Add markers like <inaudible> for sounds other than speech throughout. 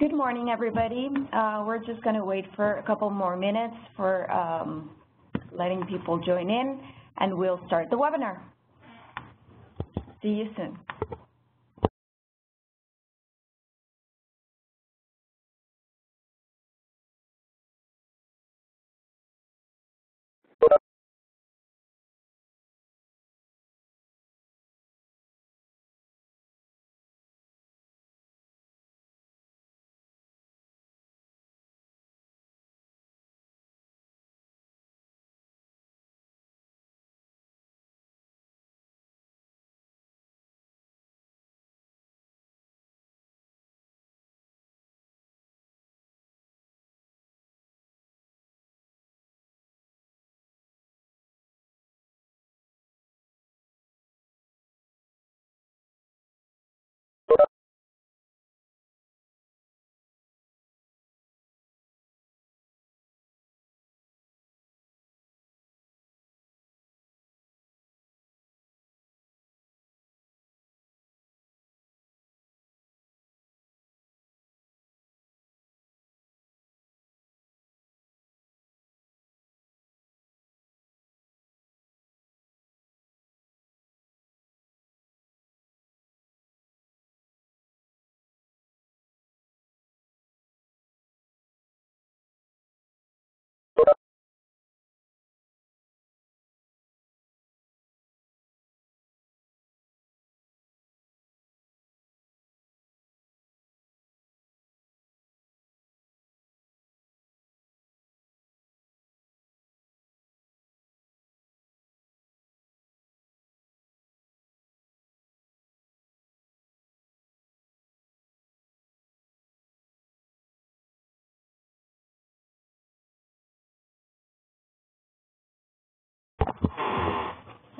Good morning, everybody. Uh, we're just going to wait for a couple more minutes for um, letting people join in, and we'll start the webinar. See you soon.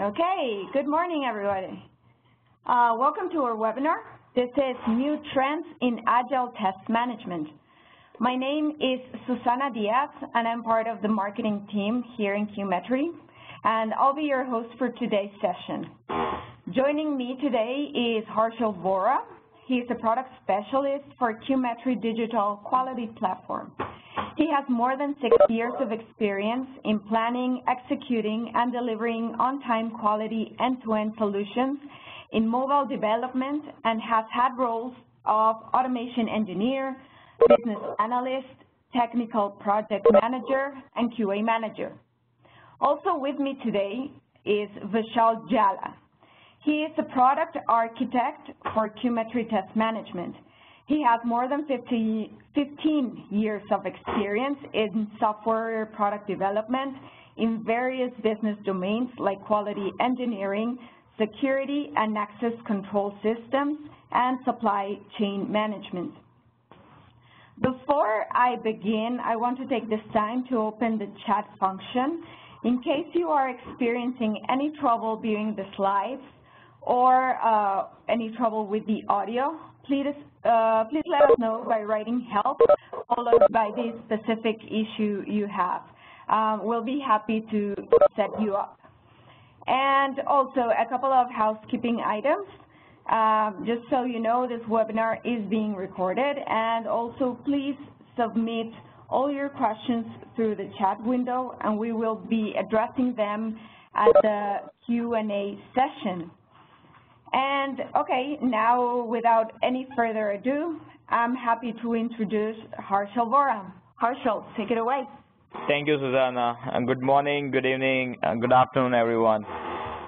Okay, good morning, everybody. Uh, welcome to our webinar. This is New Trends in Agile Test Management. My name is Susana Diaz, and I'm part of the marketing team here in Qmetry, and I'll be your host for today's session. Joining me today is Harshal Vora. He's a product specialist for Qmetry Digital Quality Platform. He has more than six years of experience in planning, executing, and delivering on-time quality end-to-end -end solutions in mobile development and has had roles of automation engineer, business analyst, technical project manager, and QA manager. Also with me today is Vishal Jhala. He is a product architect for Qmetry Test Management. He has more than 50, 15 years of experience in software product development in various business domains like quality engineering, security and access control systems, and supply chain management. Before I begin, I want to take this time to open the chat function in case you are experiencing any trouble viewing the slides or uh, any trouble with the audio please, uh, please let us know by writing help followed by the specific issue you have. Um, we'll be happy to set you up. And also a couple of housekeeping items. Um, just so you know, this webinar is being recorded and also please submit all your questions through the chat window and we will be addressing them at the Q&A session. And okay, now without any further ado, I'm happy to introduce Harshal Vora. Harshal, take it away. Thank you, Susanna. And good morning, good evening, good afternoon, everyone.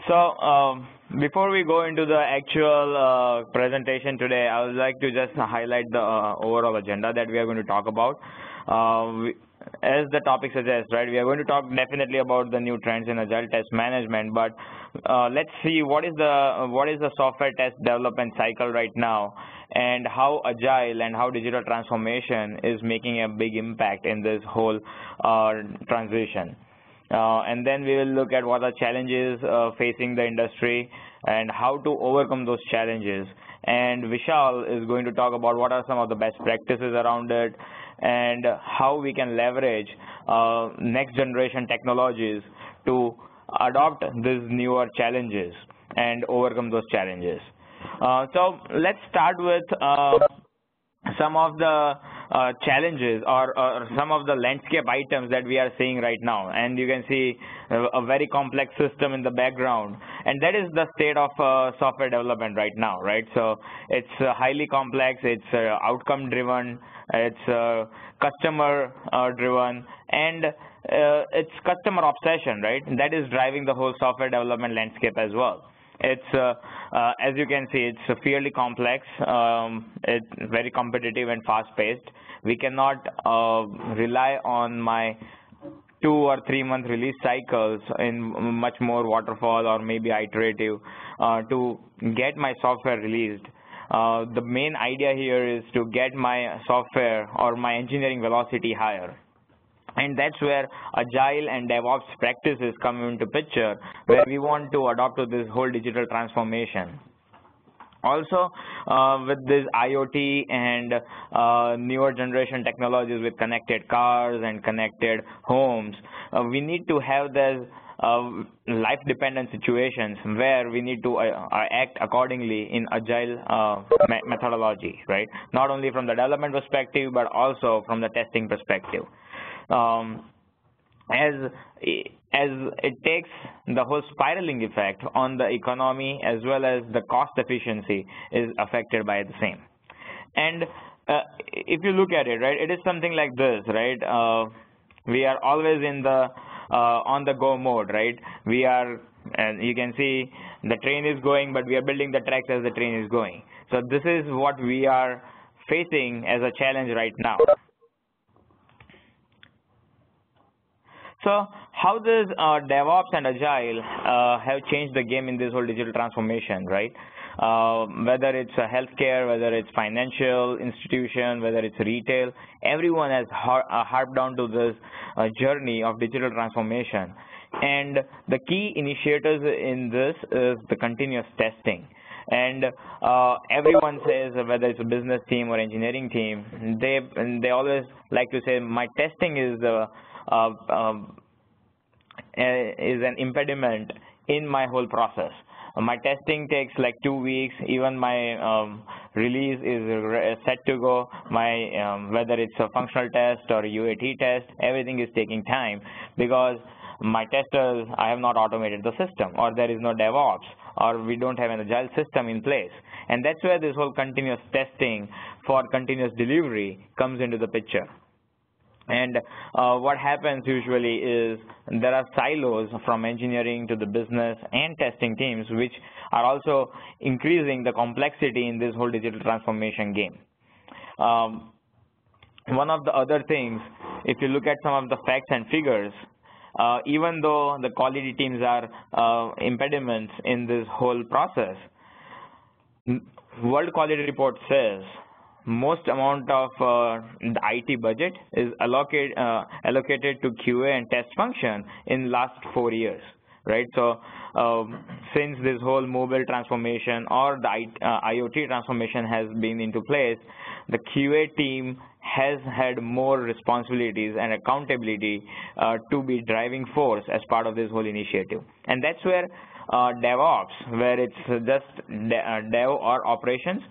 So um, before we go into the actual uh, presentation today, I would like to just highlight the uh, overall agenda that we are going to talk about. Uh, we, as the topic suggests, right, we are going to talk definitely about the new trends in agile test management, but uh, let's see what is the what is the software test development cycle right now and how agile and how digital transformation is making a big impact in this whole uh, transition. Uh, and then we will look at what are challenges uh, facing the industry and how to overcome those challenges. And Vishal is going to talk about what are some of the best practices around it and how we can leverage uh, next generation technologies to adopt these newer challenges and overcome those challenges. Uh, so let's start with uh, some of the uh, challenges or, or, some of the landscape items that we are seeing right now. And you can see a, very complex system in the background. And that is the state of uh, software development right now, right? So it's uh, highly complex, it's uh, outcome driven, it's uh, customer uh, driven, and it's customer obsession, right? That is driving the whole software development landscape as well. It's, uh, uh, as you can see, it's fairly complex. Um, it's very competitive and fast-paced. We cannot uh, rely on my two or three month release cycles in much more waterfall or maybe iterative uh, to get my software released. Uh, the main idea here is to get my software or my engineering velocity higher and that's where agile and DevOps practices come into picture, where we want to adopt to this whole digital transformation. Also, uh, with this IoT and uh, newer generation technologies with connected cars and connected homes, uh, we need to have these uh, life-dependent situations where we need to uh, act accordingly in agile uh, me methodology, right? Not only from the development perspective, but also from the testing perspective um, as as it takes the whole spiraling effect on the economy as well as the cost efficiency is affected by the same. And uh, if you look at it, right, it is something like this, right? Uh, we are always in the uh, on the go mode, right? We are, and you can see the train is going, but we are building the tracks as the train is going. So this is what we are facing as a challenge right now. So how does uh, DevOps and Agile uh, have changed the game in this whole digital transformation, right? Uh, whether it's a healthcare, whether it's financial institution, whether it's retail, everyone has har uh, harped down to this uh, journey of digital transformation. And the key initiators in this is the continuous testing. And uh, everyone says, whether it's a business team or engineering team, they they always like to say, my testing is the uh, is an impediment in my whole process. My testing takes like two weeks. Even my um, release is set to go. My um, whether it's a functional test or UAT test, everything is taking time because my testers, I have not automated the system, or there is no DevOps, or we don't have an agile system in place. And that's where this whole continuous testing for continuous delivery comes into the picture. And uh, what happens usually is there are silos from engineering to the business and testing teams, which are also increasing the complexity in this whole digital transformation game. Um, one of the other things, if you look at some of the facts and figures, uh, even though the quality teams are uh, impediments in this whole process, World Quality Report says most amount of uh, the IT budget is allocate, uh, allocated to QA and test function in last four years, right? So um, since this whole mobile transformation or the I, uh, IoT transformation has been into place, the QA team has had more responsibilities and accountability uh, to be driving force as part of this whole initiative. And that's where uh, DevOps, where it's just uh, dev or operations,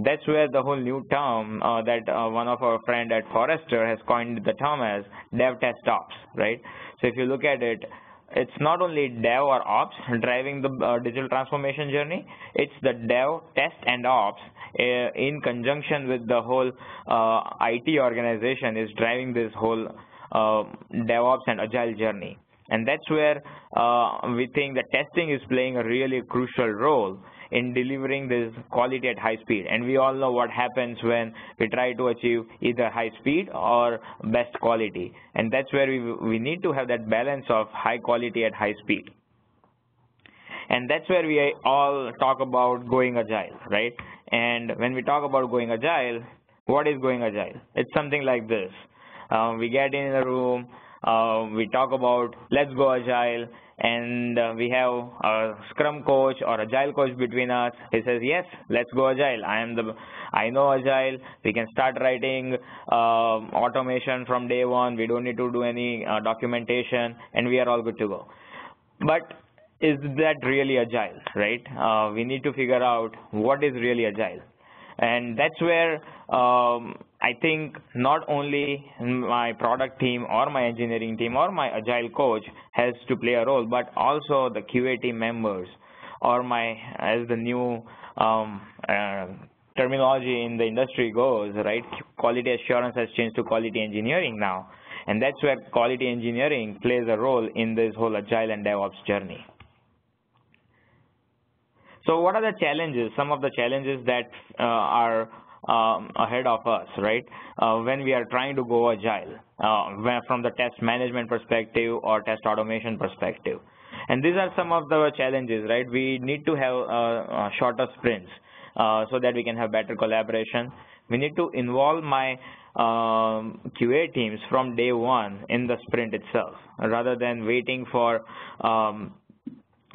that's where the whole new term uh, that uh, one of our friend at Forrester has coined the term as dev test ops, right? So if you look at it, it's not only dev or ops driving the uh, digital transformation journey, it's the dev, test, and ops uh, in conjunction with the whole uh, IT organization is driving this whole uh, DevOps and agile journey. And that's where we think that testing is playing a really crucial role in delivering this quality at high speed. And we all know what happens when we try to achieve either high speed or best quality. And that's where we, we need to have that balance of high quality at high speed. And that's where we all talk about going agile, right? And when we talk about going agile, what is going agile? It's something like this. Um, we get in a room, uh, we talk about let's go agile, and uh, we have a scrum coach or agile coach between us. He says yes let's go agile. I am the i know agile. We can start writing uh, automation from day one. We don't need to do any uh, documentation and we are all good to go. But is that really agile right? Uh, we need to figure out what is really agile And that's where um, I think not only my product team or my engineering team or my agile coach has to play a role, but also the QA team members or my, as the new um, uh, terminology in the industry goes, right? Quality assurance has changed to quality engineering now. And that's where quality engineering plays a role in this whole agile and DevOps journey. So what are the challenges, some of the challenges that uh, are um, ahead of us, right? Uh, when we are trying to go agile, uh, from the test management perspective or test automation perspective. And these are some of the challenges, right? We need to have uh, uh, shorter sprints uh, so that we can have better collaboration. We need to involve my um, QA teams from day one in the sprint itself, rather than waiting for um,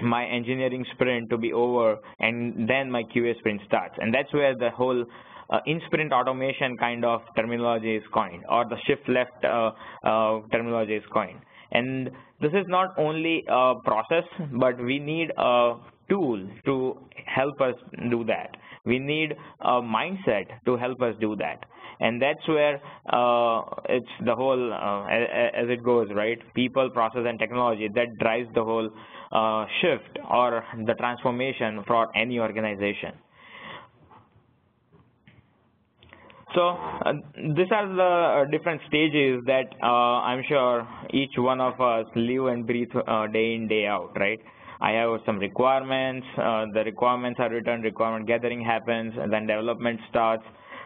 my engineering sprint to be over and then my QA sprint starts. And that's where the whole uh, in-sprint automation kind of terminology is coined or the shift left uh, uh, terminology is coined. And this is not only a process, but we need a tool to help us do that. We need a mindset to help us do that. And that's where uh, it's the whole, uh, as, it goes, right? People, process, and technology that drives the whole uh, shift or the transformation for any organization. So uh, these are the uh, different stages that uh, I'm sure each one of us live and breathe day in, day out, right? I have some requirements, the requirements are written, requirement gathering happens, and then development starts.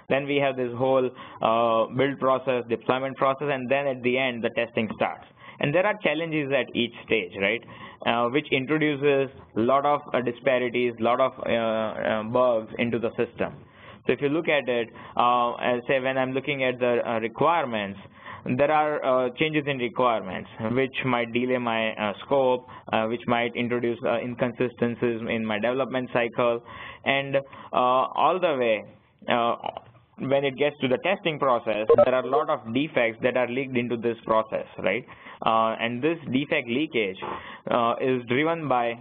Then we have this whole uh, build process, deployment process, and then at the end, the testing starts. And there are challenges at each stage, right? Uh, which introduces a lot of uh, disparities, a lot of uh, uh, bugs into the system. So if you look at it, say when I'm looking at the requirements, there are uh, changes in requirements which might delay my uh, scope, uh, which might introduce inconsistencies in my development cycle, and all the way when it gets to the testing process, there are a lot of defects that are leaked into this process, right? Uh, and this defect leakage uh, is driven by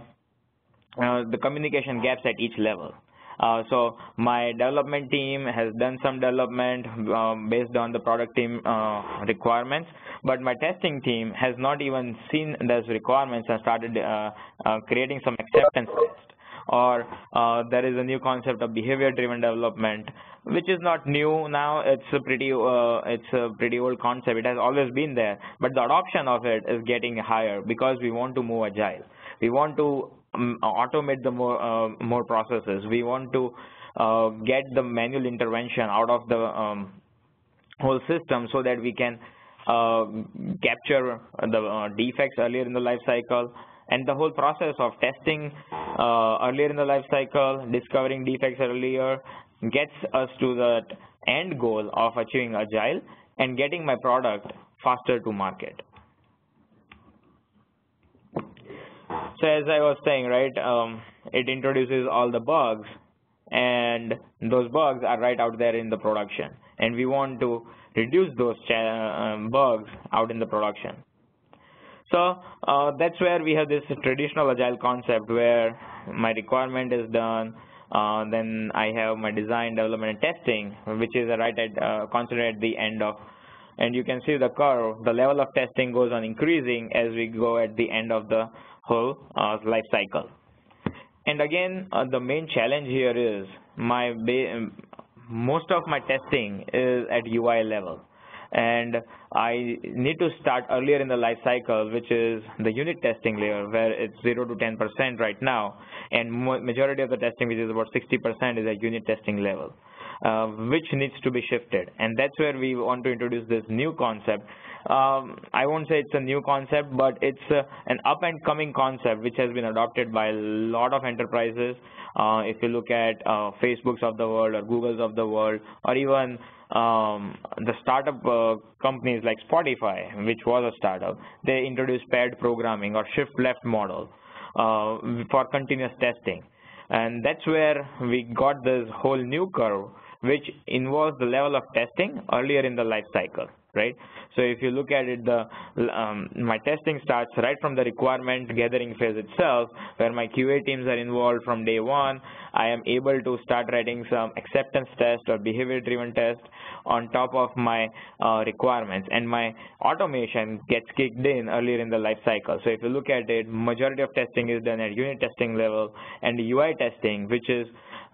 uh, the communication gaps at each level. Uh, so my development team has done some development um, based on the product team uh, requirements, but my testing team has not even seen those requirements and started uh, creating some acceptance test or uh, there is a new concept of behavior driven development which is not new. Now it's a pretty uh, it's a pretty old concept. It has always been there but the adoption of it is getting higher because we want to move agile. We want to um, automate the more uh, more processes. We want to uh, get the manual intervention out of the um, whole system so that we can uh, capture the uh, defects earlier in the life cycle and the whole process of testing uh, earlier in the life cycle, discovering defects earlier, gets us to that end goal of achieving agile and getting my product faster to market. So as I was saying, right, um, it introduces all the bugs and those bugs are right out there in the production and we want to reduce those um, bugs out in the production. So uh, that's where we have this traditional agile concept where my requirement is done, uh, then I have my design, development, and testing, which is right at uh, considered at the end of, and you can see the curve, the level of testing goes on increasing as we go at the end of the whole uh, life cycle. And again, uh, the main challenge here is my most of my testing is at UI level and I need to start earlier in the life cycle, which is the unit testing layer, where it's 0 to 10% right now, and majority of the testing, which is about 60%, is at unit testing level, uh, which needs to be shifted. And that's where we want to introduce this new concept. Um, I won't say it's a new concept, but it's uh, an up-and-coming concept which has been adopted by a lot of enterprises. Uh, if you look at uh, Facebooks of the world or Googles of the world, or even um, the startup uh, companies like Spotify, which was a startup, they introduced paired programming or shift left model uh, for continuous testing. And that's where we got this whole new curve, which involves the level of testing earlier in the life cycle, right? So if you look at it, the um, my testing starts right from the requirement gathering phase itself, where my QA teams are involved from day one. I am able to start writing some acceptance test or behavior-driven test on top of my uh, requirements, and my automation gets kicked in earlier in the life cycle. So if you look at it, majority of testing is done at unit testing level, and UI testing, which is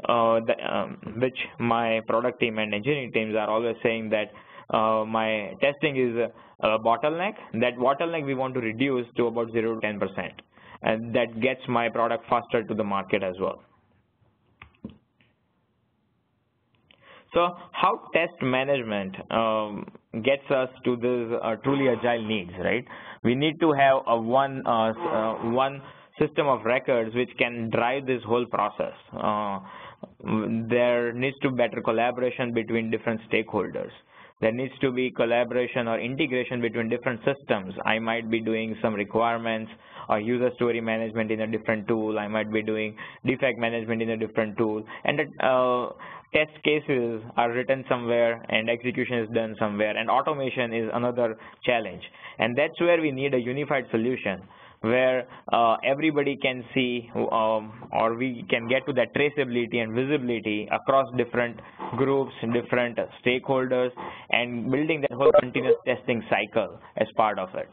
uh, the, um, which my product team and engineering teams are always saying that uh, my testing is a, a bottleneck. That bottleneck we want to reduce to about 0 to 10%. And that gets my product faster to the market as well. So how test management um, gets us to this uh, truly agile needs, right? We need to have a one uh, uh, one system of records which can drive this whole process. Uh, there needs to be better collaboration between different stakeholders there needs to be collaboration or integration between different systems. I might be doing some requirements or user story management in a different tool. I might be doing defect management in a different tool. And uh, test cases are written somewhere and execution is done somewhere. And automation is another challenge. And that's where we need a unified solution where uh, everybody can see um, or we can get to that traceability and visibility across different groups, different stakeholders, and building that whole continuous testing cycle as part of it.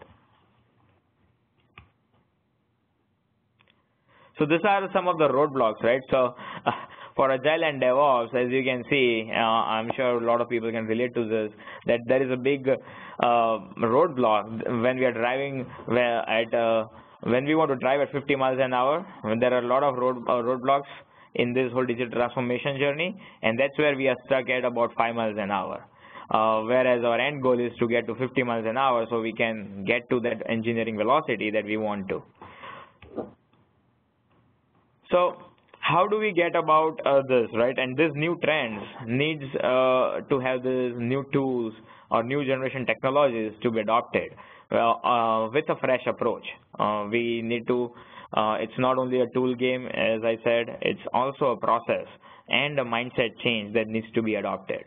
So these are some of the roadblocks, right? So uh, <laughs> for Agile and DevOps, as you can see, uh, I'm sure a lot of people can relate to this, that there is a big uh, roadblock when we are driving at uh, when we want to drive at 50 miles an hour, there are a lot of road uh, roadblocks in this whole digital transformation journey, and that's where we are stuck at about 5 miles an hour. Uh, whereas our end goal is to get to 50 miles an hour so we can get to that engineering velocity that we want to. So how do we get about uh, this, right? And this new trends needs uh, to have these new tools or new generation technologies to be adopted well, uh, with a fresh approach. Uh, we need to, uh, it's not only a tool game, as I said, it's also a process and a mindset change that needs to be adopted.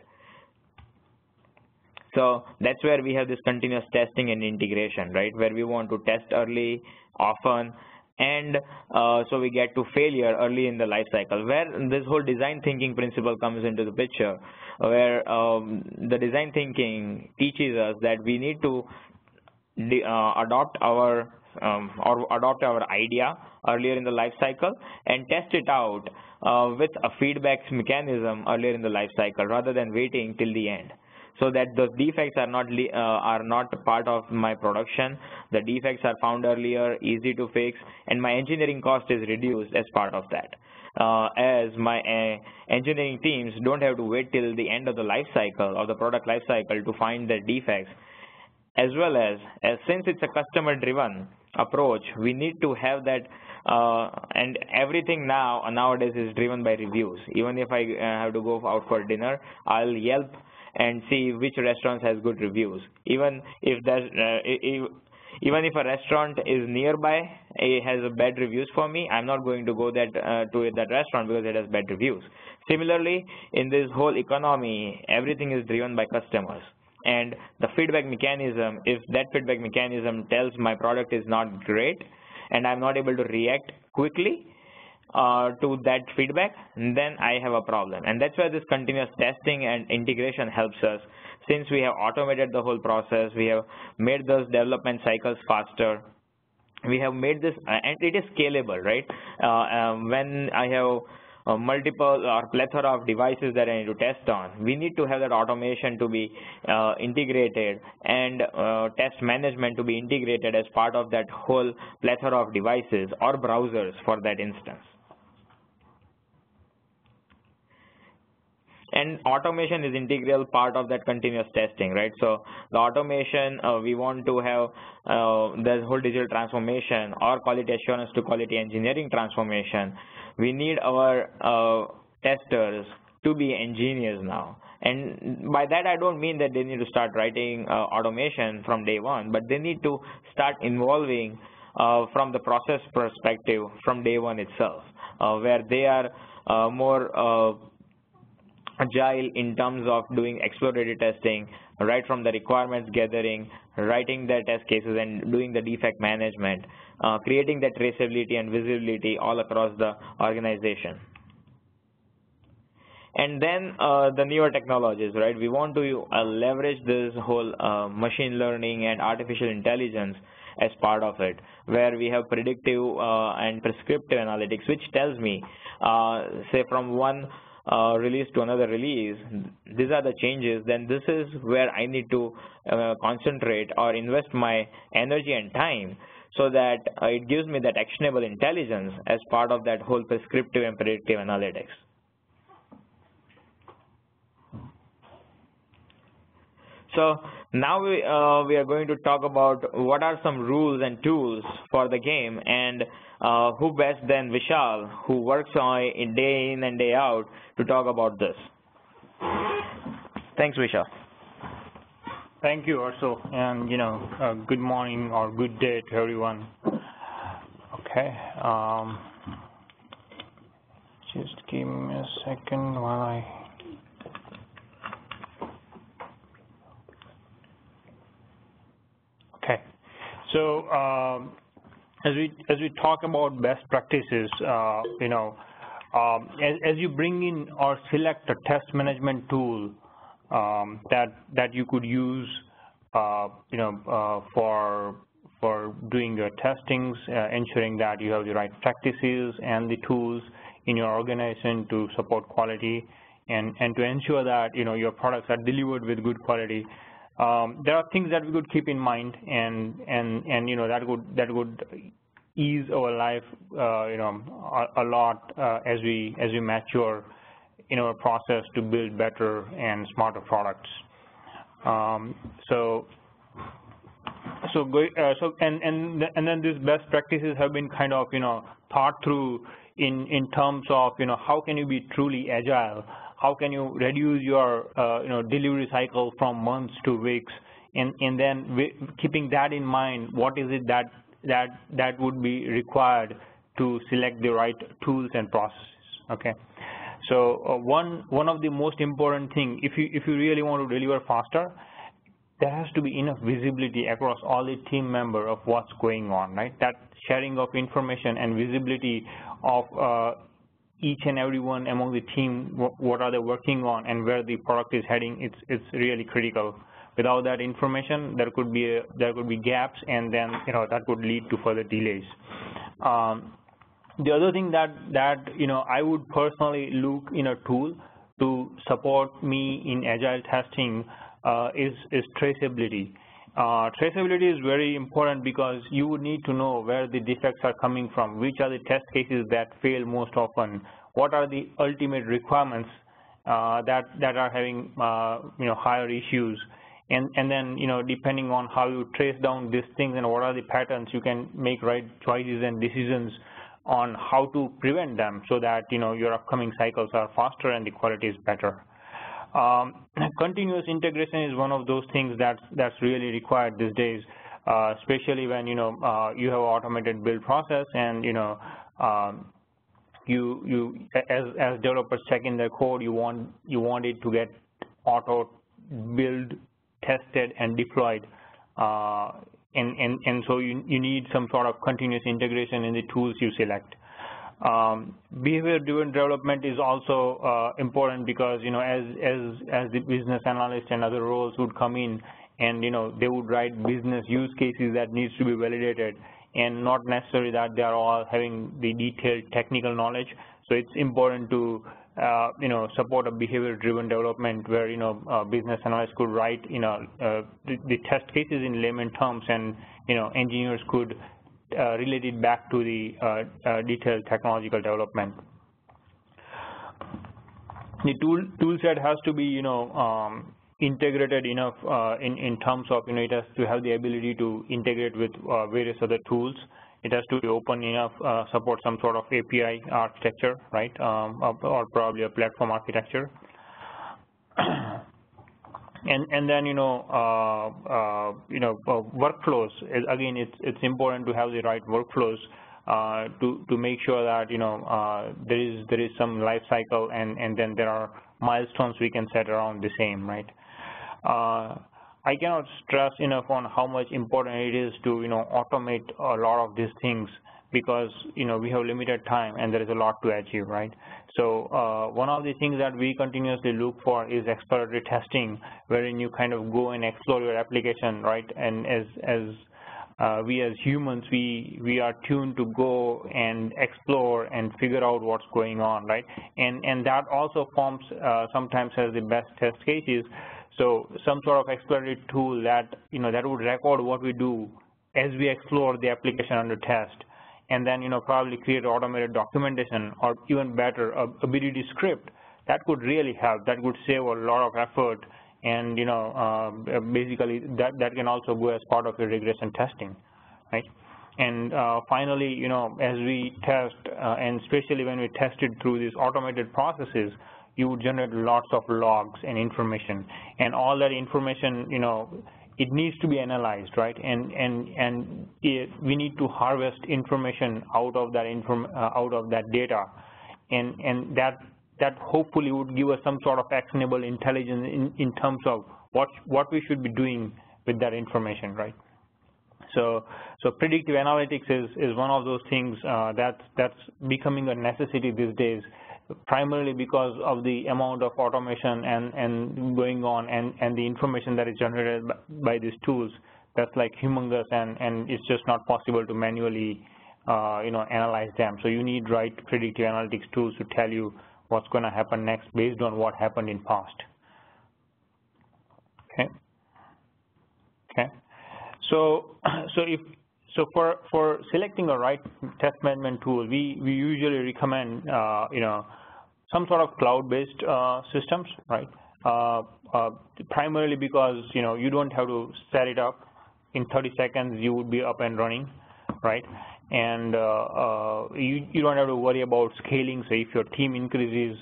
So that's where we have this continuous testing and integration, right? Where we want to test early, often, and uh, so we get to failure early in the life cycle where this whole design thinking principle comes into the picture where um, the design thinking teaches us that we need to uh, adopt our um, or adopt our idea earlier in the life cycle and test it out uh, with a feedback mechanism earlier in the life cycle rather than waiting till the end so that those defects are not uh, are not part of my production. The defects are found earlier easy to fix and my engineering cost is reduced as part of that. Uh, as my uh, engineering teams don't have to wait till the end of the life cycle or the product life cycle to find the defects. As well as, as since it's a customer driven approach we need to have that uh, and everything now nowadays is driven by reviews. Even if I uh, have to go out for dinner I'll Yelp and see which restaurants has good reviews. Even if that, uh, even if a restaurant is nearby it has bad reviews for me i'm not going to go that uh, to that restaurant because it has bad reviews. Similarly in this whole economy everything is driven by customers. And the feedback mechanism, if that feedback mechanism tells my product is not great and I'm not able to react quickly uh, to that feedback, then I have a problem. And that's where this continuous testing and integration helps us. Since we have automated the whole process, we have made those development cycles faster, we have made this, uh, and it is scalable, right? Uh, um, when I have uh, multiple or plethora of devices that I need to test on. We need to have that automation to be uh, integrated and uh, test management to be integrated as part of that whole plethora of devices or browsers for that instance. And automation is integral part of that continuous testing right so the automation uh, we want to have uh, the whole digital transformation or quality assurance to quality engineering transformation we need our uh, testers to be engineers now. And by that, I don't mean that they need to start writing uh, automation from day one, but they need to start involving uh, from the process perspective from day one itself, uh, where they are uh, more uh, agile in terms of doing exploratory testing, right from the requirements gathering, writing the test cases and doing the defect management, uh, creating that traceability and visibility all across the organization. And then uh, the newer technologies, right? We want to uh, leverage this whole uh, machine learning and artificial intelligence as part of it, where we have predictive uh, and prescriptive analytics, which tells me, uh, say from one uh, release to another release, these are the changes, then this is where I need to uh, concentrate or invest my energy and time so that uh, it gives me that actionable intelligence as part of that whole prescriptive and predictive analytics. So now we, uh, we are going to talk about what are some rules and tools for the game and uh, who best than Vishal who works on it day in and day out to talk about this. Thanks Vishal. Thank you also and you know uh, good morning or good day to everyone. Okay. Um, just give me a second while I Okay. So um, as we as we talk about best practices, uh, you know, um, as, as, you bring in or select a test management tool um, that that you could use, uh, you know, uh, for for doing your testings, uh, ensuring that you have the right practices and the tools in your organization to support quality, and and to ensure that you know your products are delivered with good quality. Um, there are things that we could keep in mind, and and and you know that would that would ease our life, uh, you know, a, a lot uh, as we as we mature in our process to build better and smarter products. Um, so so uh, so and and and then these best practices have been kind of you know thought through in in terms of you know how can you be truly agile how can you reduce your uh, you know delivery cycle from months to weeks? And and then keeping that in mind what is it that that that would be required to select the right tools and processes okay? So uh, one one of the most important thing if you if you really want to deliver faster there has to be enough visibility across all the team member of what's going on right? That sharing of information and visibility of uh, each and everyone among the team what are they working on and where the product is heading it's it's really critical. Without that information there could be a, there could be gaps and then you know that could lead to further delays. Um, the other thing that that you know I would personally look in a tool to support me in agile testing uh, is is traceability uh, traceability is very important because you need to know where the defects are coming from, which are the test cases that fail most often, what are the ultimate requirements uh, that that are having uh, you know higher issues, and and then you know depending on how you trace down these things and what are the patterns, you can make right choices and decisions on how to prevent them so that you know your upcoming cycles are faster and the quality is better. Um, <clears throat> continuous integration is one of those things that's that's really required these days, uh, especially when you know uh, you have automated build process and you know um, you you as as developers check in their code you want you want it to get auto build tested and deployed uh, and and and so you you need some sort of continuous integration in the tools you select. Um, Behavior-driven development is also uh, important because you know as as as the business analyst and other roles would come in, and you know they would write business use cases that needs to be validated, and not necessarily that they are all having the detailed technical knowledge. So it's important to uh, you know support a behavior-driven development where you know business analysts could write you know uh, the, the test cases in layman terms, and you know engineers could related back to the uh, uh, detailed technological development. The tool tool set has to be you know um, integrated enough uh, in in terms of you know it has to have the ability to integrate with uh, various other tools. It has to be open enough, uh, support some sort of API architecture, right, um, or probably a platform architecture. <clears throat> and and then you know uh, uh, you know uh, workflows. Again it's it's important to have the right workflows uh, to to make sure that you know uh, there is there is some life cycle and and then there are milestones we can set around the same right? Uh, I cannot stress enough on how much important it is to, you know, automate a lot of these things because, you know, we have limited time and there is a lot to achieve, right? So uh, one of the things that we continuously look for is exploratory testing, wherein you kind of go and explore your application, right? And as, as uh, we as humans, we, we are tuned to go and explore and figure out what's going on, right? And, and that also forms uh, sometimes as the best test cases so some sort of exploratory tool that, you know, that would record what we do as we explore the application under test and then, you know, probably create automated documentation or even better, a, a BDD script that could really help. That would save a lot of effort and, you know, uh, basically that, that can also go as part of your regression testing, right? And uh, finally, you know, as we test, uh, and especially when we test it through these automated processes, you would generate lots of logs and information and all that information you know it needs to be analyzed right? And and and it, we need to harvest information out of that inform uh, out of that data. And and that that hopefully would give us some sort of actionable intelligence in in terms of what what we should be doing with that information right? So so predictive analytics is is one of those things uh, that's that's becoming a necessity these days primarily because of the amount of automation and, and going on and, and the information that is generated by, these tools that's like humongous and, and it's just not possible to manually uh, you know analyze them. So you need right predictive analytics tools to tell you what's going to happen next based on what happened in past. Okay. Okay. So <clears throat> so if so for for selecting a right test management tool, we we usually recommend uh, you know some sort of cloud-based uh, systems, right? Uh, uh, primarily because you know you don't have to set it up in 30 seconds. You would be up and running, right? And uh, uh, you you don't have to worry about scaling. So if your team increases,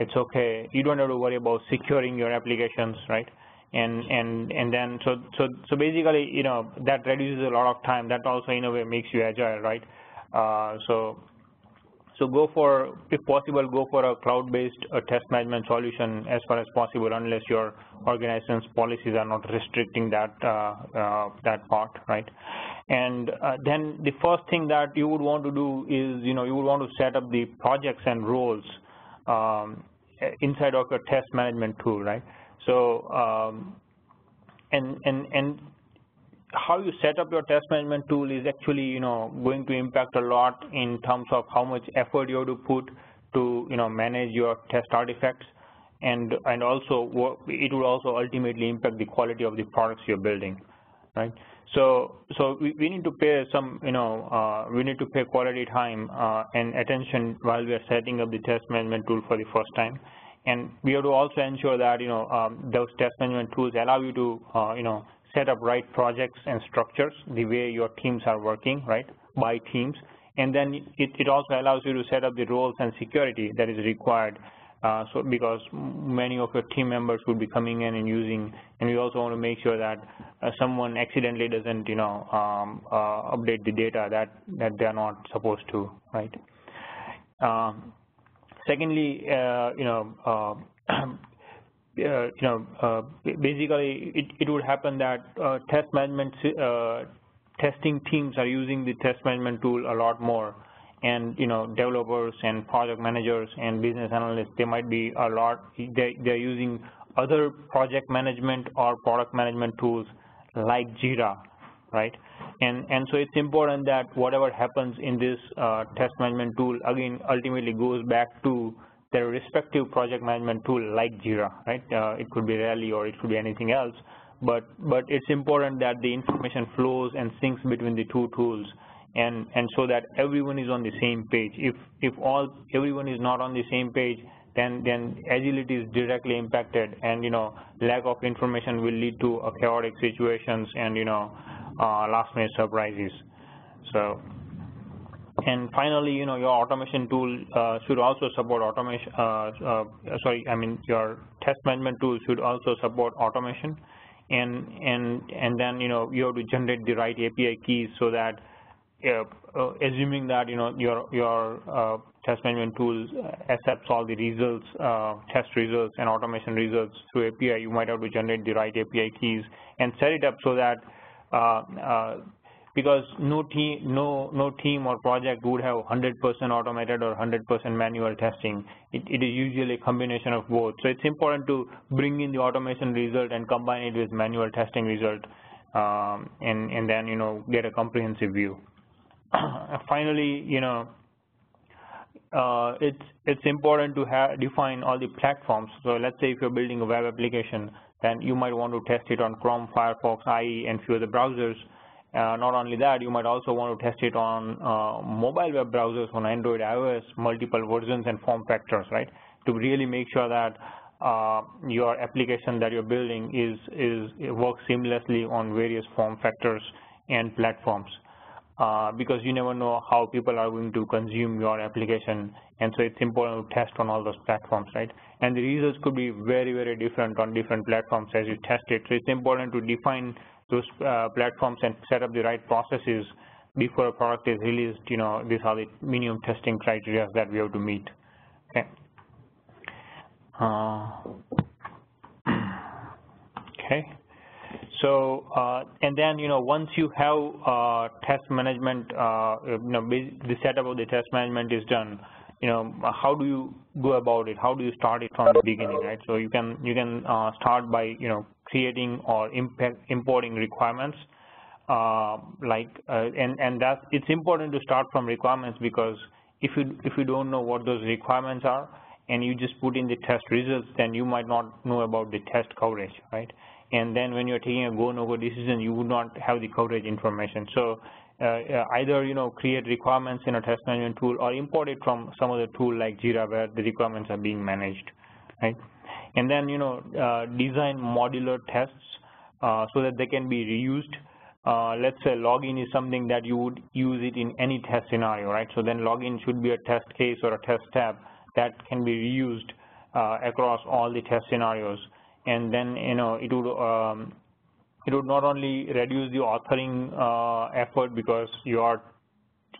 it's okay. You don't have to worry about securing your applications, right? And and and then so so so basically you know that reduces a lot of time. That also in a way makes you agile, right? so so go for, if possible, go for a cloud-based uh, test management solution as far as possible, unless your organization's policies are not restricting that uh, uh, that part, right? And uh, then the first thing that you would want to do is, you know, you would want to set up the projects and roles um, inside of your test management tool, right? So, um, and and and how you set up your test management tool is actually, you know, going to impact a lot in terms of how much effort you have to put to, you know, manage your test artifacts, and and also it will also ultimately impact the quality of the products you're building, right? So so we, we need to pay some, you know, uh, we need to pay quality time uh, and attention while we are setting up the test management tool for the first time, and we have to also ensure that, you know, um, those test management tools allow you to, uh, you know, set up right projects and structures the way your teams are working, right, by teams. And then it, it also allows you to set up the roles and security that is required uh, so because many of your team members will be coming in and using, and we also want to make sure that uh, someone accidentally doesn't, you know, um, uh, update the data that that they're not supposed to, right? Um, secondly, uh, you know, uh, <clears throat> uh, you know, uh, basically it, it would happen that test management testing teams are using the test management tool a lot more. And you know developers and project managers and business analysts they might be a lot they they're using other project management or product management tools like Jira right and and so it's important that whatever happens in this uh, test management tool again ultimately goes back to their respective project management tool like Jira, right? Uh, it could be Rally or it could be anything else, but but it's important that the information flows and syncs between the two tools, and and so that everyone is on the same page. If if all everyone is not on the same page, then then agility is directly impacted, and you know lack of information will lead to chaotic situations and you know last minute surprises. So. And finally, you know, your automation tool uh, should also support automation, uh, uh, sorry, I mean, your test management tool should also support automation. And, and, and then, you know, you have to generate the right API keys so that uh, assuming that you know your your uh, test management tool accepts all the results, uh, test results and automation results through API, you might have to generate the right API keys and set it up so that uh, uh, because no team, no no team or project would have 100% automated or 100% manual testing. It, it is usually a combination of both. So it's important to bring in the automation result and combine it with manual testing result, um, and and then you know get a comprehensive view. <clears throat> Finally, you know. Uh, it's it's important to have define all the platforms. So let's say if you're building a web application, then you might want to test it on Chrome, Firefox, IE, and few other browsers. Uh, not only that, you might also want to test it on uh, mobile web browsers on Android, iOS, multiple versions and form factors, right? To really make sure that uh, your application that you're building is is works seamlessly on various form factors and platforms. Uh, because you never know how people are going to consume your application, and so it's important to test on all those platforms, right? And the results could be very, very different on different platforms as you test it. So it's important to define those uh, platforms and set up the right processes before a product is released, you know, these are the minimum testing criteria that we have to meet. Okay. Uh, <clears throat> okay. So, uh, and then, you know, once you have uh, test management, uh, you know, the setup of the test management is done, you know, how do you go about it? How do you start it from the beginning, right? So you can you can uh, start by you know creating or importing requirements, uh, like uh, and and that it's important to start from requirements because if you if you don't know what those requirements are and you just put in the test results, then you might not know about the test coverage, right? And then when you're taking a go no go decision, you would not have the coverage information. So uh, uh, either you know create requirements in a test management tool or import it from some other tool like Jira where the requirements are being managed, right? And then you know uh, design modular tests so that they can be reused. let's say login is something that you would use it in any test scenario, right? So then login should be a test case or a test tab that can be reused across all the test scenarios. And then you know it would um, it would not only reduce the authoring uh, effort because your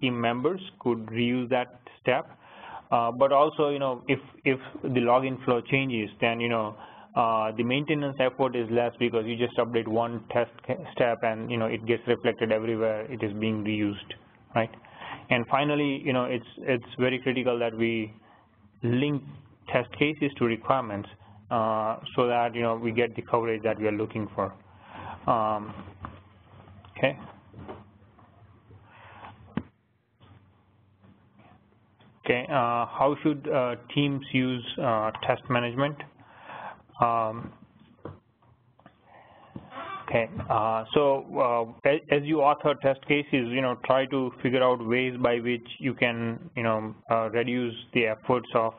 team members could reuse that step, uh, but also, you know, if, if the login flow changes, then, you know, uh, the maintenance effort is less because you just update one test step and, you know, it gets reflected everywhere it is being reused, right? And finally, you know, it's, it's very critical that we link test cases to requirements so that, you know, we get the coverage that we are looking for. Um, okay. Okay, uh, how should uh, teams use uh, test management? Um, okay, uh, so uh, as you author test cases, you know, try to figure out ways by which you can, you know, uh, reduce the efforts of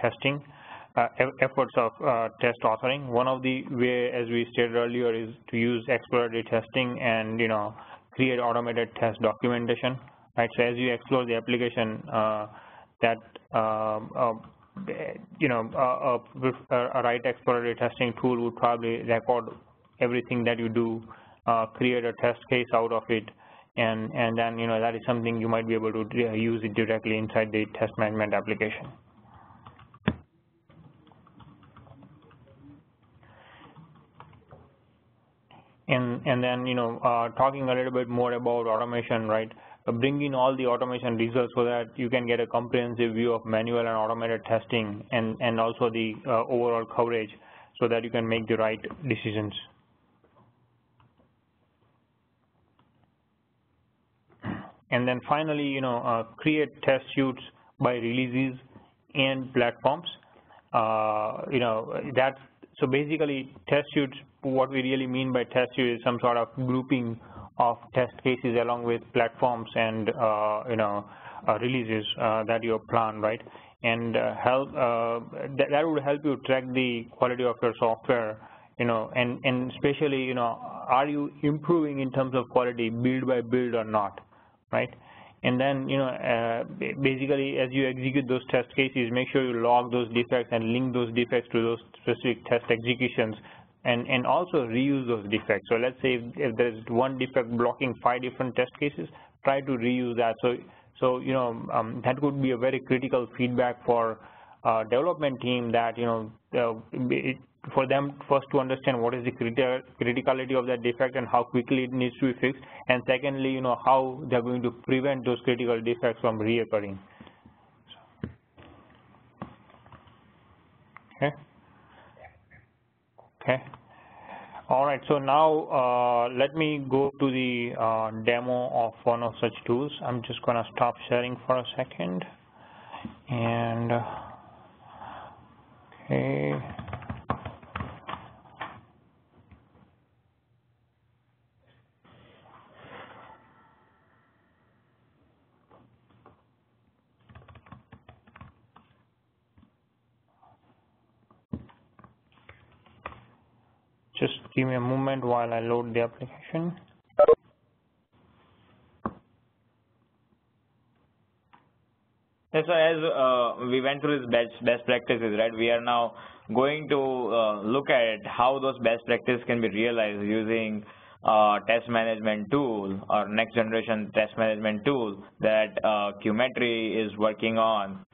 testing uh, efforts of uh, test authoring. One of the way, as we stated earlier, is to use exploratory testing and you know create automated test documentation. Right. So as you explore the application, uh, that um, uh, you know a, a, right exploratory testing tool would probably record everything that you do, uh, create a test case out of it, and and then you know that is something you might be able to use it directly inside the test management application. And, and then, you know, uh, talking a little bit more about automation, right? Bring in all the automation results so that you can get a comprehensive view of manual and automated testing and, and also the uh, overall coverage so that you can make the right decisions. And then finally, you know, uh, create test suites by releases and platforms. Uh, you know, that's so basically test suites what we really mean by test suite is some sort of grouping of test cases along with platforms and uh, you know uh, releases uh, that you plan, right? And uh, help uh, that, that would help you track the quality of your software, you know, and and especially you know, are you improving in terms of quality build by build or not, right? And then you know, uh, basically as you execute those test cases, make sure you log those defects and link those defects to those specific test executions and, and also reuse those defects. So let's say if, if there's one defect blocking five different test cases, try to reuse that. So, so you know, um, that could be a very critical feedback for uh, development team that, you know, uh, it, for them first to understand what is the criticality of that defect and how quickly it needs to be fixed, and secondly, you know, how they're going to prevent those critical defects from reoccurring. Okay. Okay. All right, so now uh, let me go to the uh, demo of one of such tools. I'm just going to stop sharing for a second. And, okay. Just give me a moment while I load the application. so as uh, we went through these best, best practices, right, we are now going to uh, look at how those best practices can be realized using uh, test management tool or next generation test management tool that uh, Qmetry is working on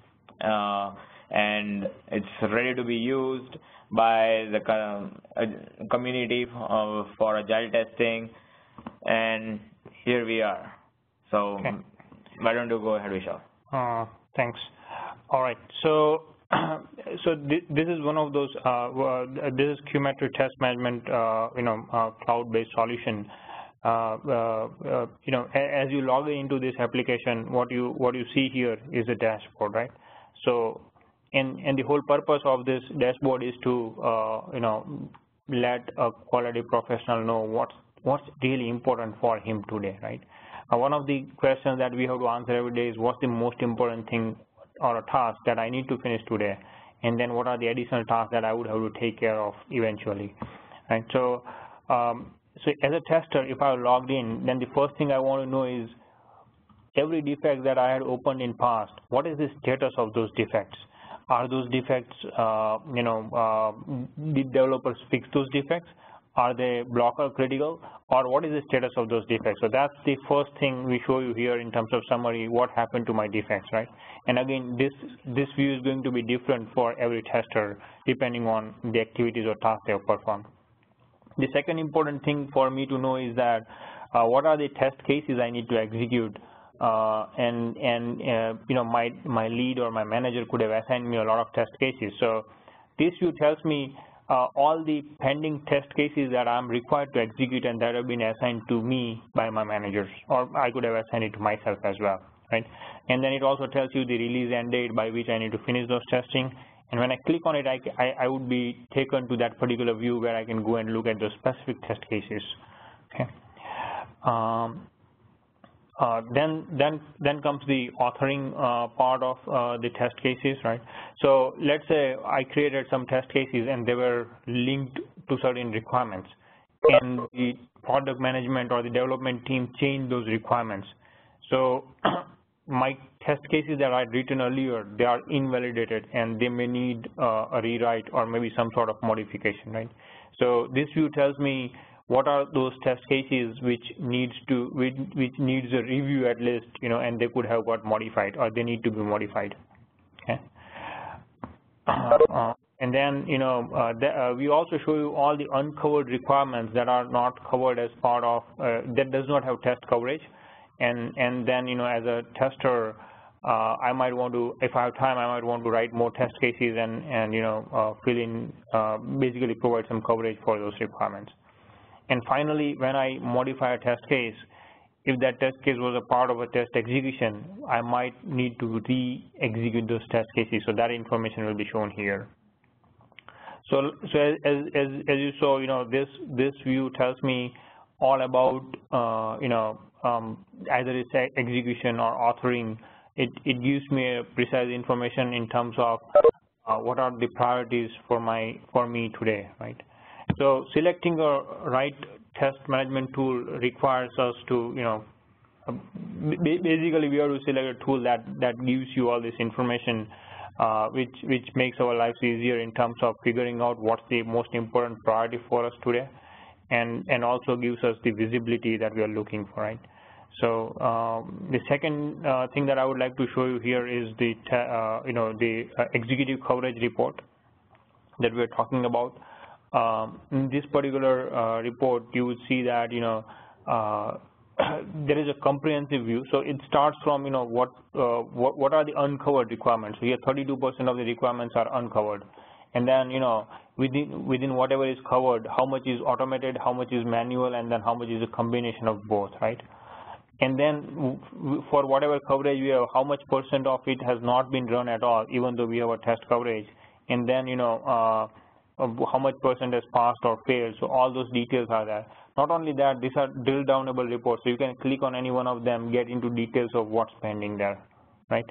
uh, and it's ready to be used by the uh, community uh, for agile testing and here we are. So okay. why don't you go ahead Vishal? Uh, thanks. All right. So <clears throat> so this is one of those uh, this is Qmetry test management uh, you know uh, cloud-based solution. You know as you log into this application what you what you see here is a dashboard right? So and and the whole purpose of this dashboard is to uh, you know let a quality professional know what's what's really important for him today right? Uh, one of the questions that we have to answer every day is what's the most important thing or a task that I need to finish today? And then what are the additional tasks that I would have to take care of eventually right? So um, so as a tester if I logged in then the first thing I want to know is every defect that I had opened in past what is the status of those defects are those defects, uh, you know, uh, did developers fix those defects? Are they blocker critical? Or what is the status of those defects? So that's the first thing we show you here in terms of summary, what happened to my defects, right? And again, this, this view is going to be different for every tester depending on the activities or tasks they have performed. The second important thing for me to know is that uh, what are the test cases I need to execute uh, and and uh, you know my my lead or my manager could have assigned me a lot of test cases. So this view tells me uh, all the pending test cases that I'm required to execute and that have been assigned to me by my managers, or I could have assigned it to myself as well, right? And then it also tells you the release end date by which I need to finish those testing. And when I click on it, I, I, I would be taken to that particular view where I can go and look at those specific test cases. Okay. Um, uh, then then then comes the authoring uh, part of uh, the test cases, right? So let's say I created some test cases and they were linked to certain requirements, and the product management or the development team changed those requirements. So <clears throat> my test cases that I had written earlier, they are invalidated and they may need uh, a rewrite or maybe some sort of modification, right? So this view tells me what are those test cases which needs to which, which needs a review at least you know and they could have got modified or they need to be modified okay uh, uh, and then you know uh, the, uh, we also show you all the uncovered requirements that are not covered as part of uh, that does not have test coverage and and then you know as a tester uh, I might want to, if I have time, I might want to write more test cases and, and you know, uh, fill in, uh, basically provide some coverage for those requirements. And finally, when I modify a test case, if that test case was a part of a test execution, I might need to re-execute those test cases. So that information will be shown here. So, so as, as, as you saw, you know, this, this view tells me all about, uh, you know, um, either it's execution or authoring. It, it gives me precise information in terms of uh, what are the priorities for my, for me today, right? So selecting a right test management tool requires us to, you know, basically we have to select a tool that, that gives you all this information uh, which, which makes our lives easier in terms of figuring out what's the most important priority for us today and, and also gives us the visibility that we are looking for, right? So um, the second uh, thing that I would like to show you here is the uh, you know the uh, executive coverage report that we're talking about. Um, in this particular uh, report, you would see that you know uh, <clears throat> there is a comprehensive view. So it starts from you know what uh, what, what are the uncovered requirements. So here, 32% of the requirements are uncovered, and then you know within within whatever is covered, how much is automated, how much is manual, and then how much is a combination of both, right? and then for whatever coverage we have, how much percent of it has not been run at all, even though we have a test coverage, and then you know uh, how much percent has passed or failed. So all those details are there. Not only that, these are drill downable reports, so you can click on any one of them, get into details of what's pending there, right?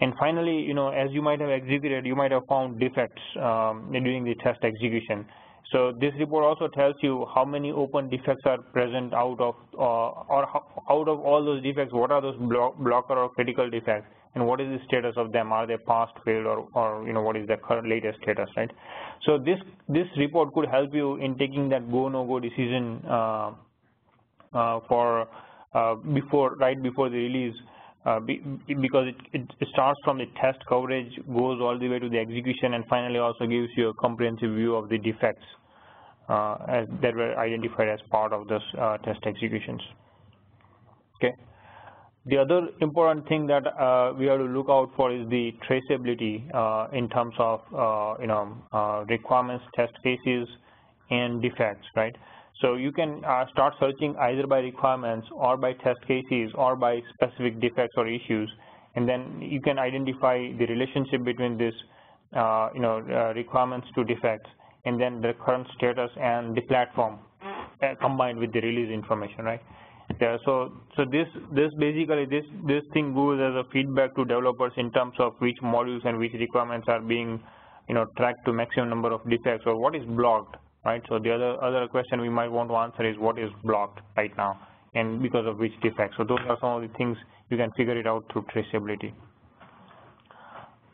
And finally, you know, as you might have executed, you might have found defects um, during the test execution. So this report also tells you how many open defects are present out of, uh, or how, out of all those defects, what are those block, blocker or critical defects, and what is the status of them? Are they passed, failed, or, or you know what is the current latest status, right? So this this report could help you in taking that go no go decision uh, uh, for uh, before right before the release. Uh, be, because it, it, starts from the test coverage, goes all the way to the execution, and finally also gives you a comprehensive view of the defects uh, that were identified as part of this uh, test executions. Okay. The other important thing that uh, we have to look out for is the traceability uh, in terms of uh, you know requirements, test cases, and defects, right? So you can uh, start searching either by requirements or by test cases or by specific defects or issues, and then you can identify the relationship between this, uh, you know, uh, requirements to defects, and then the current status and the platform uh, combined with the release information, right? Yeah, so so this this basically this this thing goes as a feedback to developers in terms of which modules and which requirements are being, you know, tracked to maximum number of defects or what is blocked right? So the other other question we might want to answer is what is blocked right now and because of which defect. So those are some of the things you can figure it out through traceability.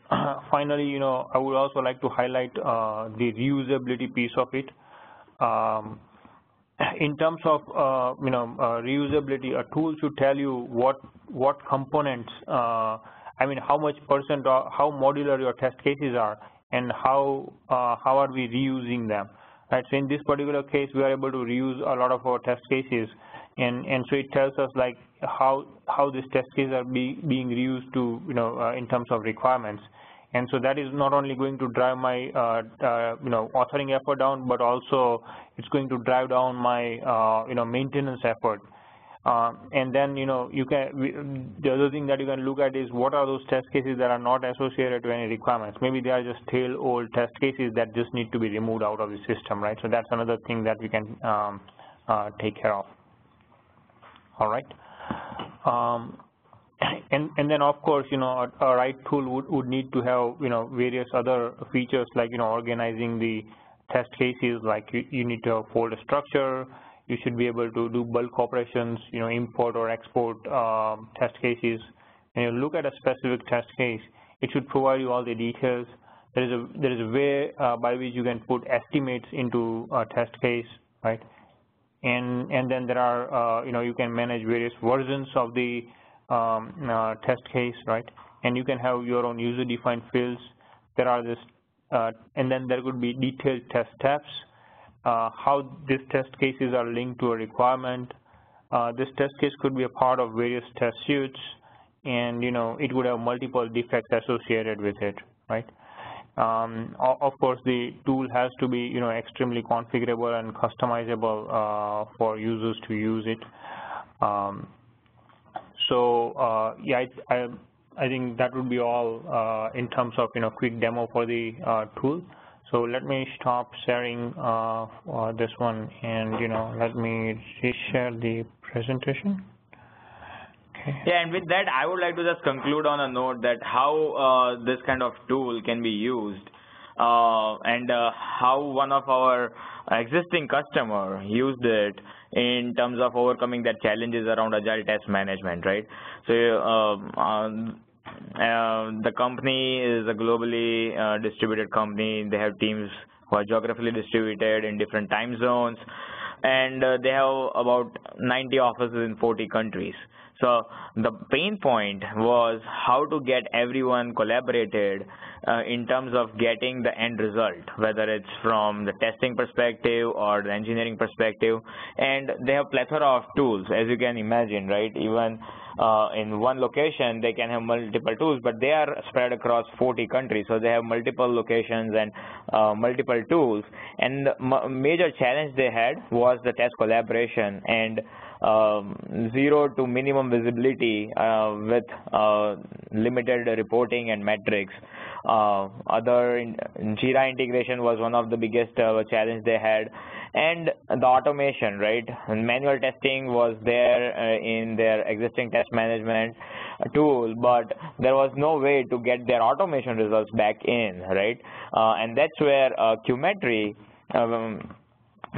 <clears throat> Finally, you know, I would also like to highlight uh, the reusability piece of it. Um, in terms of uh, you know uh, reusability, a tool should tell you what what components, uh, I mean, how much percent or how modular your test cases are, and how uh, how are we reusing them. Right, so in this particular case, we are able to reuse a lot of our test cases, and and so it tells us like how how these test cases are be, being reused to you know uh, in terms of requirements, and so that is not only going to drive my uh, uh, you know authoring effort down, but also it's going to drive down my uh, you know maintenance effort. Uh, and then, you know, you can, the other thing that you can look at is what are those test cases that are not associated to any requirements. Maybe they are just tail old test cases that just need to be removed out of the system, right? So that's another thing that we can um, uh, take care of. All right. Um, and, and then of course, you know, a, a right tool would, would need to have, you know, various other features like, you know, organizing the test cases, like you, you need to have folder structure, you should be able to do bulk operations, you know, import or export um, test cases. and you look at a specific test case, it should provide you all the details. There is a there is a way uh, by which you can put estimates into a test case, right? And and then there are uh, you know you can manage various versions of the um, uh, test case, right? And you can have your own user-defined fields. There are this, uh, and then there could be detailed test steps uh, how these test cases are linked to a requirement. Uh, this test case could be a part of various test suites, and you know it would have multiple defects associated with it, right? Um, of course, the tool has to be you know extremely configurable and customizable uh, for users to use it. Um, so uh, yeah, I, I, I, think that would be all uh, in terms of you know quick demo for the uh, tool. So let me stop sharing uh, uh, this one and you know let me share the presentation. Okay. Yeah, and with that, I would like to just conclude on a note that how uh, this kind of tool can be used uh, and uh, how one of our existing customer used it in terms of overcoming the challenges around agile test management, right? So um, uh, the company is a globally uh, distributed company. They have teams who are geographically distributed in different time zones. and uh, they have about 90 offices in 40 countries. So the pain point was how to get everyone collaborated uh, in terms of getting the end result, whether it's from the testing perspective or the engineering perspective. And they have plethora of tools, as you can imagine, right? Even uh, in one location, they can have multiple tools, but they are spread across 40 countries. So they have multiple locations and uh, multiple tools. And the major challenge they had was the test collaboration and zero to minimum visibility uh, with uh, limited reporting and metrics. Uh, other in, Jira integration was one of the biggest challenge they had, and the automation, right? Manual testing was there uh, in their existing test management tool, but there was no way to get their automation results back in, right? Uh, and that's where uh, Qmetry um,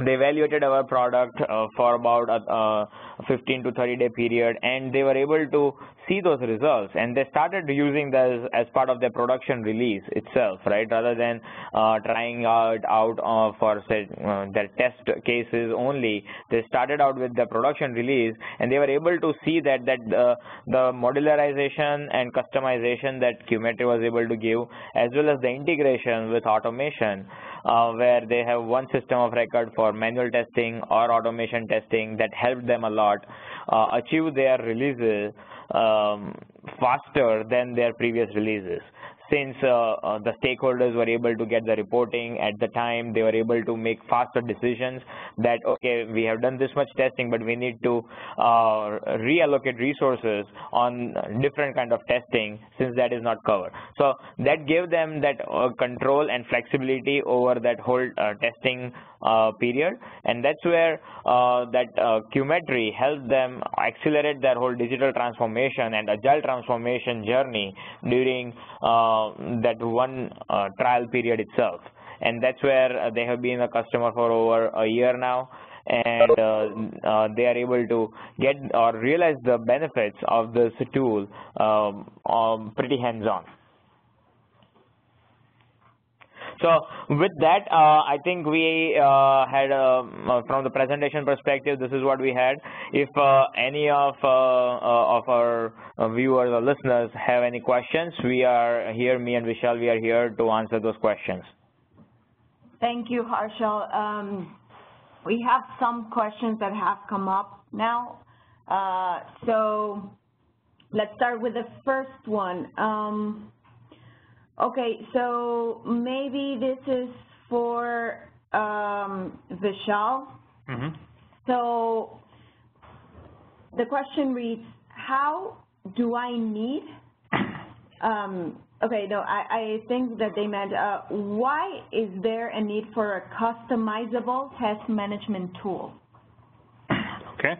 they evaluated our product uh, for about a uh, 15 to 30 day period and they were able to see those results. And they started using this as part of their production release itself right? Rather than uh, trying out out uh, for say, uh, their test cases only. They started out with the production release and they were able to see that that uh, the modularization and customization that Qmetry was able to give as well as the integration with automation uh, where they have one system of record for manual testing or automation testing that helped them a lot uh, achieve their releases um, faster than their previous releases since uh, uh, the stakeholders were able to get the reporting at the time, they were able to make faster decisions that, okay, we have done this much testing, but we need to uh, reallocate resources on different kind of testing since that is not covered. So that gave them that uh, control and flexibility over that whole uh, testing uh, period. And that's where uh, that uh, Qmetry helped them accelerate their whole digital transformation and agile transformation journey during uh, that one uh, trial period itself. And that's where they have been a customer for over a year now. And uh, uh, they are able to get or realize the benefits of this tool um, um, pretty hands-on. So with that, uh, I think we uh, had, um, uh, from the presentation perspective, this is what we had. If uh, any of, uh, uh, of our viewers or listeners have any questions, we are here, me and Vishal, we are here to answer those questions. Thank you, Harshal. Um, we have some questions that have come up now. so let's start with the first one. Um, Okay, so maybe this is for um, Vishal. Mm -hmm. So the question reads, how do I need, um, okay, no, I, I think that they meant, uh, why is there a need for a customizable test management tool? Okay.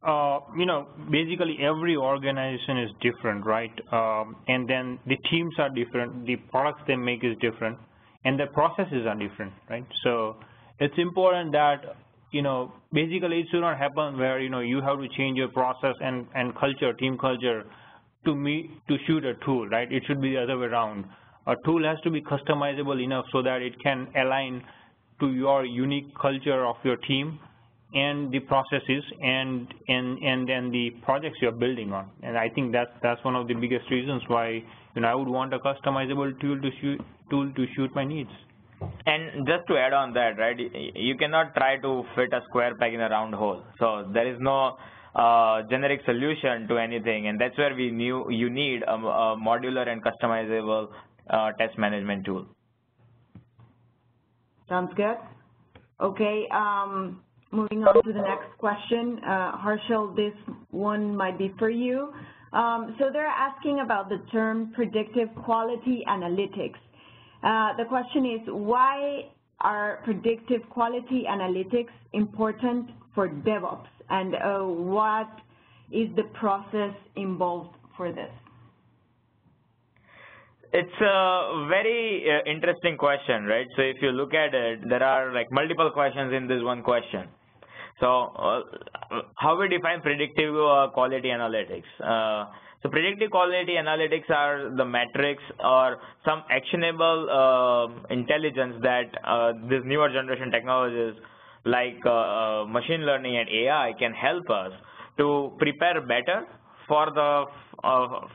Uh, you know, basically every organization is different, right? Um, and then the teams are different, the products they make is different, and the processes are different, right? So it's important that, you know, basically it should not happen where, you know, you have to change your process and, and culture, team culture to meet, to shoot a tool, right? It should be the other way around. A tool has to be customizable enough so that it can align to your unique culture of your team and the processes and and and then the projects you're building on. And i think that's that's one of the biggest reasons why you know i would want a customizable tool to shoot tool to shoot my needs. And just to add on that right you cannot try to fit a square peg in a round hole. So there is no uh, generic solution to anything. And that's where we knew you need a, a modular and customizable uh, test management tool. Sounds good. Okay um, Moving on to the next question. Uh, Harshal, this one might be for you. Um, so they're asking about the term predictive quality analytics. Uh, the question is, why are predictive quality analytics important for DevOps, and uh, what is the process involved for this? It's a very uh, interesting question, right? So if you look at it, there are like multiple questions in this one question. So uh, how we define predictive uh, quality analytics? Uh, so predictive quality analytics are the metrics or some actionable uh, intelligence that uh, these newer generation technologies like uh, machine learning and AI can help us to prepare better for the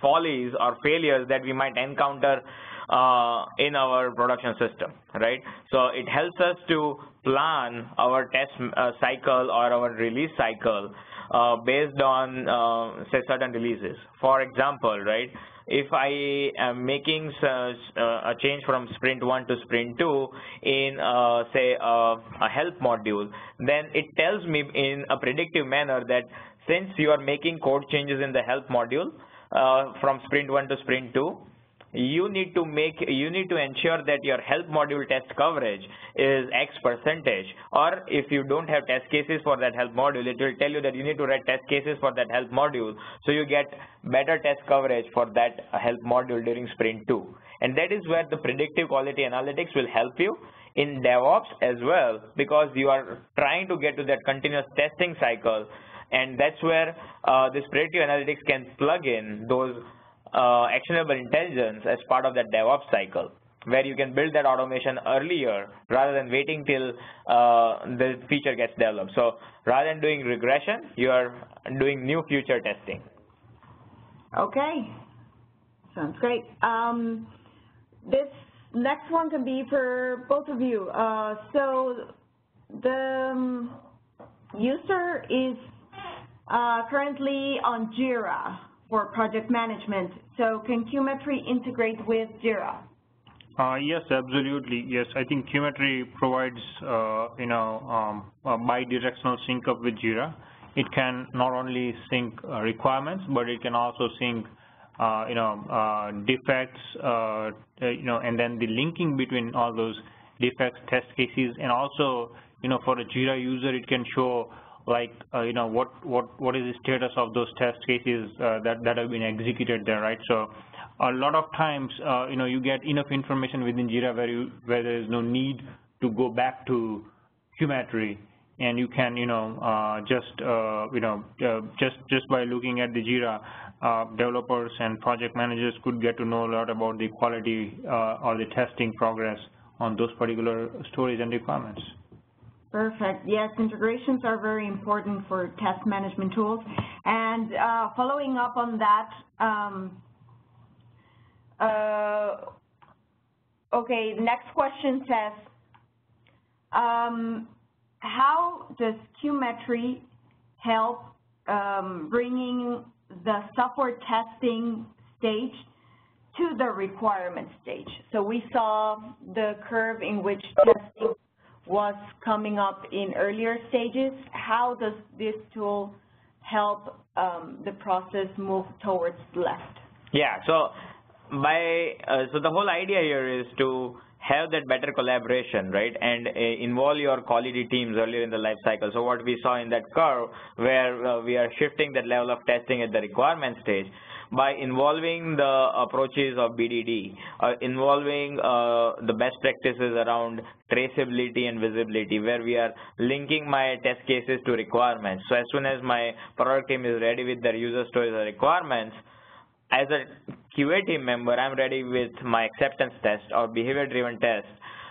follies or failures that we might encounter uh, in our production system, right? So it helps us to plan our test uh, cycle or our release cycle uh, based on, uh, say, certain releases. For example, right, if I am making uh, a change from sprint 1 to sprint 2 in, uh, say, a help module, then it tells me in a predictive manner that since you are making code changes in the help module uh, from sprint 1 to sprint 2, you need to make you need to ensure that your help module test coverage is x percentage. Or if you don't have test cases for that help module it will tell you that you need to write test cases for that help module. So you get better test coverage for that help module during sprint 2 and that is where the predictive quality analytics will help you in DevOps as well because you are trying to get to that continuous testing cycle. And that's where uh, this predictive analytics can plug in those uh, actionable intelligence as part of that DevOps cycle where you can build that automation earlier rather than waiting till uh, the feature gets developed. So rather than doing regression, you are doing new future testing. Okay, sounds great. Um, this next one can be for both of you. Uh, so the um, user is uh, currently on JIRA for project management. So can Qmetry integrate with Jira? Uh, yes, absolutely. Yes, I think Qmetry provides, uh, you know, um, a bi-directional sync up with Jira. It can not only sync uh, requirements, but it can also sync, uh, you know, uh, defects, uh, you know, and then the linking between all those defects, test cases, and also, you know, for a Jira user, it can show like uh, you know what what what is the status of those test cases uh, that that have been executed there right? So a lot of times uh, you know you get enough information within jira where you where there is no need to go back to Qmetry and you can you know uh, just uh, you know uh, just just by looking at the jira developers and project managers could get to know a lot about the quality or the testing progress on those particular stories and requirements Perfect. Yes, integrations are very important for test management tools. And uh, following up on that, um, uh, okay, next question says, um, how does Qmetry help um, bringing the software testing stage to the requirement stage? So we saw the curve in which testing was coming up in earlier stages. How does this tool help um, the process move towards left? Yeah, so by uh, so the whole idea here is to have that better collaboration, right, and uh, involve your quality teams earlier in the life cycle. So what we saw in that curve, where uh, we are shifting that level of testing at the requirement stage, by involving the approaches of BDD, uh, involving uh, the best practices around traceability and visibility, where we are linking my test cases to requirements. So as soon as my product team is ready with their user stories or requirements, as a QA team member, I'm ready with my acceptance test or behavior-driven test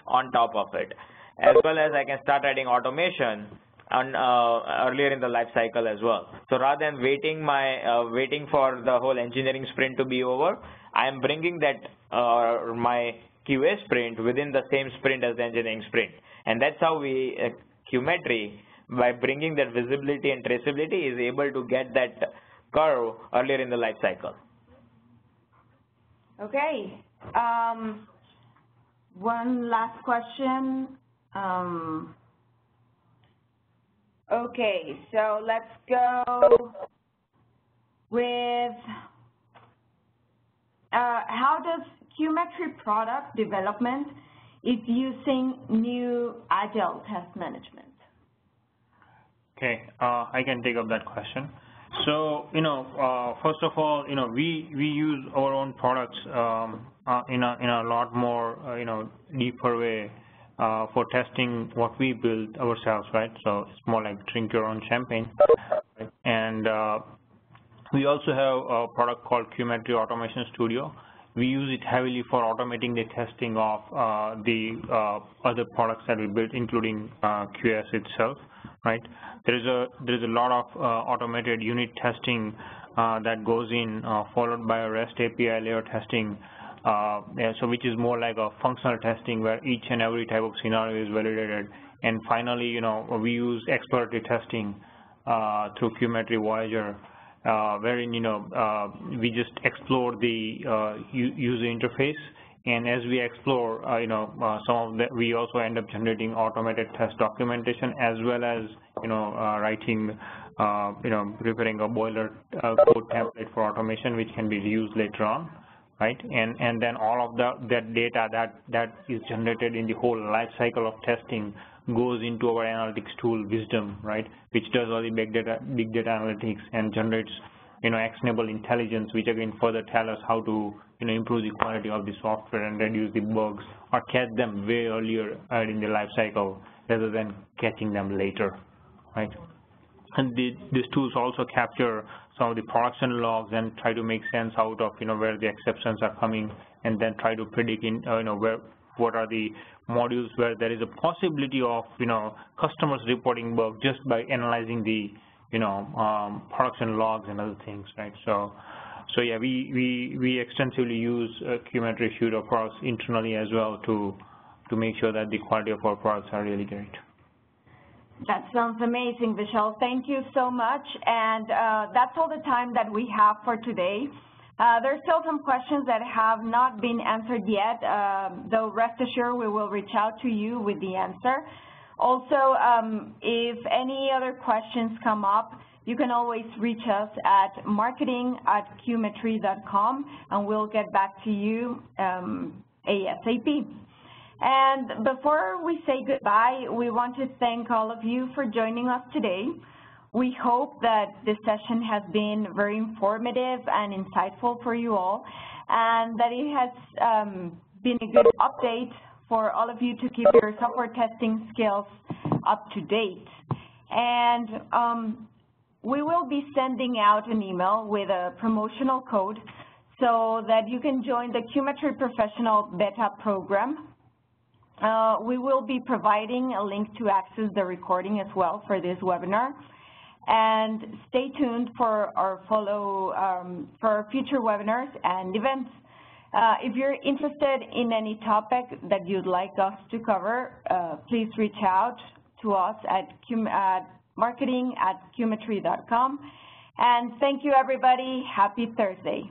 on top of it. As well as I can start writing automation on, uh, earlier in the life cycle as well. So rather than waiting my uh, waiting for the whole engineering sprint to be over, I am bringing that uh, my QA sprint within the same sprint as the engineering sprint, and that's how we uh, Qmetry by bringing that visibility and traceability is able to get that curve earlier in the life cycle. Okay. Um, one last question. Um, Okay, so let's go with uh, how does Qmetry product development is using new agile test management? Okay, uh, I can take up that question. So, you know, uh, first of all, you know, we, we use our own products um, uh, in, a, in a lot more, uh, you know, deeper way for testing what we build ourselves, right? So it's more like drink your own champagne. And uh, we also have a product called Qmetry Automation Studio. we use it heavily for automating the testing of uh, the uh, other products that we build, including uh, QS itself, right? There is a there is a lot of uh, automated unit testing uh, that goes in, uh, followed by a REST API layer testing, so which is more like a functional testing where each and every type of scenario is validated. And finally, you know, we use exploratory testing through Qmetry Voyager uh, wherein you know uh, we just explore the uh, user interface and as we explore you know uh, some of that we also end up generating automated test documentation as well as you know uh, writing you know preparing a boiler code template for automation which can be reused later on right and and then all of the that data that that is generated in the whole life cycle of testing goes into our analytics tool Wisdom, right, which does all the big data, big data analytics and generates, you know, actionable intelligence, which again further tell us how to, you know, improve the quality of the software and reduce the bugs or catch them way earlier uh, in the life cycle rather than catching them later, right? And the, these tools also capture some of the production logs and try to make sense out of, you know, where the exceptions are coming and then try to predict, in, uh, you know, where what are the modules where there is a possibility of, you know, customers reporting bug just by analyzing the, you know, um, production logs and other things, right? So, so yeah, we, we, we extensively use uh, Qmetry Suite of products internally as well to, to make sure that the quality of our products are really great. That sounds amazing, Vishal. Thank you so much. And uh, that's all the time that we have for today. Uh, there are still some questions that have not been answered yet, uh, though rest assured we will reach out to you with the answer. Also, um, if any other questions come up, you can always reach us at marketing at qmetry.com and we'll get back to you um, ASAP. And before we say goodbye, we want to thank all of you for joining us today. We hope that this session has been very informative and insightful for you all, and that it has um, been a good update for all of you to keep your software testing skills up to date. And um, we will be sending out an email with a promotional code so that you can join the Qmetry Professional Beta program. Uh, we will be providing a link to access the recording as well for this webinar and stay tuned for our follow um, for future webinars and events. Uh, if you're interested in any topic that you'd like us to cover, uh, please reach out to us at, at marketing at qmetry.com. And thank you, everybody. Happy Thursday.